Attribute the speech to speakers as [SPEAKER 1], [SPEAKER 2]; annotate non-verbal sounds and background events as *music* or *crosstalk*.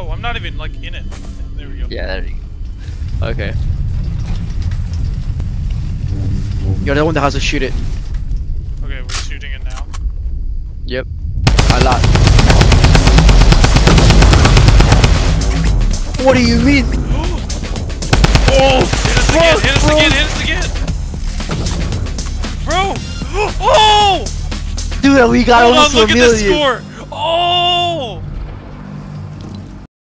[SPEAKER 1] Oh, I'm not even like in it. There we go.
[SPEAKER 2] Yeah, there you go. Okay. You're the one that has to shoot it.
[SPEAKER 1] Okay, we're shooting it now.
[SPEAKER 2] Yep. I lied. What do you mean?
[SPEAKER 1] Oh! Hit us
[SPEAKER 2] Bro,
[SPEAKER 1] again! Hit us again! Hit us again! Bro! *gasps* Oh!
[SPEAKER 2] Dude, we got
[SPEAKER 1] Hold on,
[SPEAKER 2] almost to a
[SPEAKER 1] look at the score! Oh!